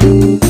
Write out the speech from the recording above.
Thank you.